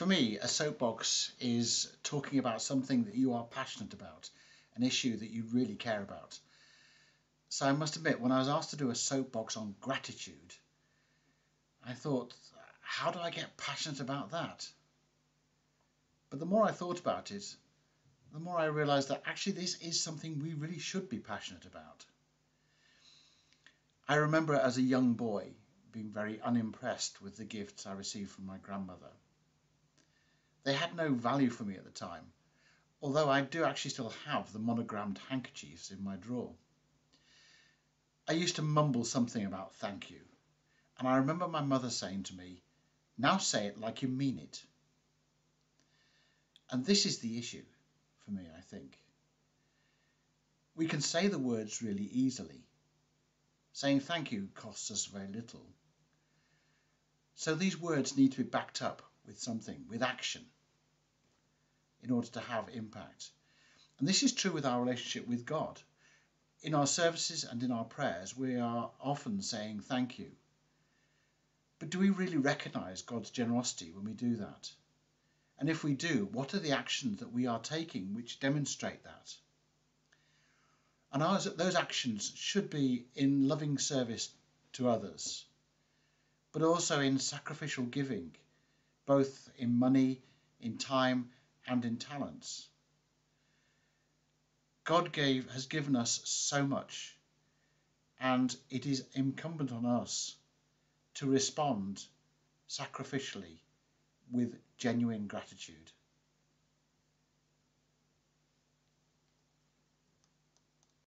For me, a soapbox is talking about something that you are passionate about, an issue that you really care about. So I must admit, when I was asked to do a soapbox on gratitude, I thought, how do I get passionate about that? But the more I thought about it, the more I realised that actually this is something we really should be passionate about. I remember as a young boy being very unimpressed with the gifts I received from my grandmother. They had no value for me at the time, although I do actually still have the monogrammed handkerchiefs in my drawer. I used to mumble something about thank you, and I remember my mother saying to me, now say it like you mean it. And this is the issue for me, I think. We can say the words really easily. Saying thank you costs us very little. So these words need to be backed up with something, with action, in order to have impact. And this is true with our relationship with God. In our services and in our prayers, we are often saying thank you. But do we really recognize God's generosity when we do that? And if we do, what are the actions that we are taking which demonstrate that? And ours, those actions should be in loving service to others, but also in sacrificial giving, both in money, in time, and in talents. God gave, has given us so much, and it is incumbent on us to respond sacrificially with genuine gratitude.